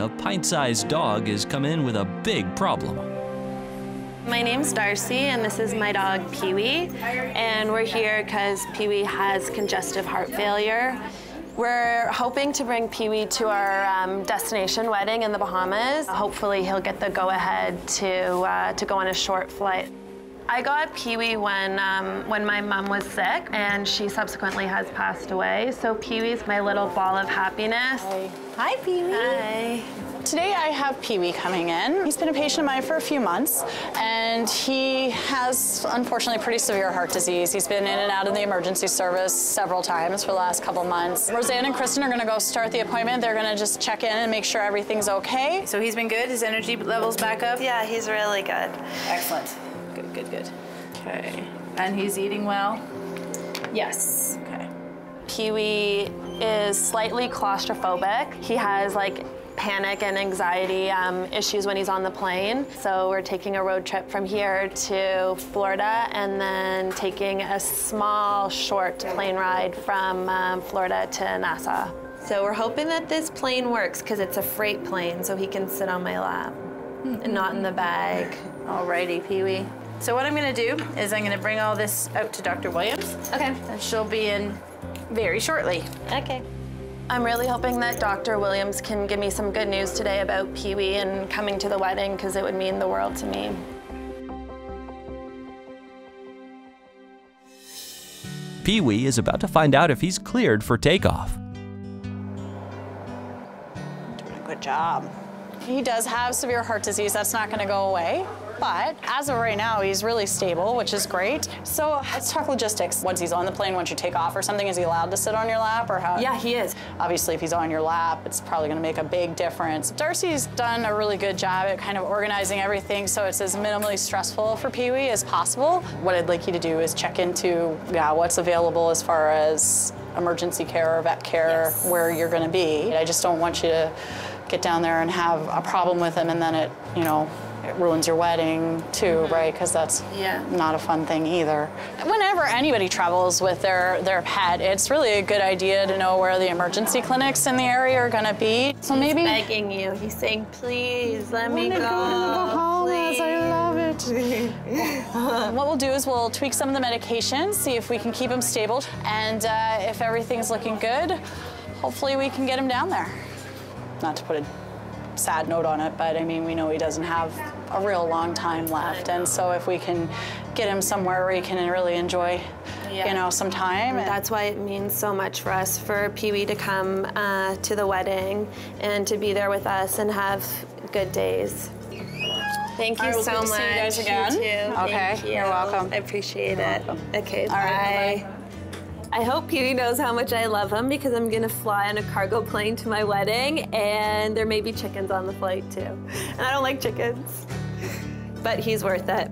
a pint-sized dog has come in with a big problem. My name's Darcy, and this is my dog Pee-wee. And we're here because Pee-wee has congestive heart failure. We're hoping to bring Pee-wee to our um, destination wedding in the Bahamas. Hopefully he'll get the go-ahead to, uh, to go on a short flight. I got Pee-wee when, um, when my mom was sick, and she subsequently has passed away. So Pee-wee's my little ball of happiness. Hi, Hi Pee-wee. Hi. Today I have Pee-wee coming in. He's been a patient of mine for a few months, and he has, unfortunately, pretty severe heart disease. He's been in and out of the emergency service several times for the last couple months. Roseanne and Kristen are gonna go start the appointment. They're gonna just check in and make sure everything's okay. So he's been good? His energy levels back up? Yeah, he's really good. Excellent. Good, good, good. Okay. And he's eating well? Yes. Okay. Pee-wee is slightly claustrophobic. He has like panic and anxiety um, issues when he's on the plane. So we're taking a road trip from here to Florida and then taking a small, short plane ride from um, Florida to Nassau. So we're hoping that this plane works because it's a freight plane so he can sit on my lap and not in the bag. Alrighty, Pee-wee. So what I'm gonna do is I'm gonna bring all this out to Dr. Williams. Okay. And she'll be in very shortly. Okay. I'm really hoping that Dr. Williams can give me some good news today about Pee-wee and coming to the wedding because it would mean the world to me. Pee-wee is about to find out if he's cleared for takeoff. Doing a good job. He does have severe heart disease. That's not gonna go away. But as of right now, he's really stable, which is great. So let's talk logistics. Once he's on the plane, once you take off or something, is he allowed to sit on your lap or how? Yeah, he is. Obviously, if he's on your lap, it's probably gonna make a big difference. Darcy's done a really good job at kind of organizing everything so it's as minimally stressful for Pee-wee as possible. What I'd like you to do is check into yeah, what's available as far as emergency care or vet care Yes. where you're gonna be. I just don't want you to get down there and have a problem with him and then it, you know, it ruins your wedding too, right? Because that's Yeah. not a fun thing either. Whenever anybody travels with their, their pet, it's really a good idea to know where the emergency clinics in the area are gonna be. So maybe. He's begging you. He's saying, please, let me go. go to the Bahamas. please." I love it. what we'll do is we'll tweak some of the medications, see if we can keep him stable, and uh, if everything's looking good, hopefully we can get him down there. Not to put a sad note on it, but I mean, we know he doesn't have a real long time left, and so if we can get him somewhere where he can really enjoy, Yeah. you know, some time. That's why it means so much for us for Pee-wee to come uh, to the wedding and to be there with us and have good days. Thank you right, well, so much. see you guys again. too. Okay, Thank you. you're welcome. I appreciate You're it. welcome. Okay, All right, bye. I hope Pee-wee knows how much I love him because I'm gonna fly on a cargo plane to my wedding and there may be chickens on the flight too. And I don't like chickens. But he's worth it.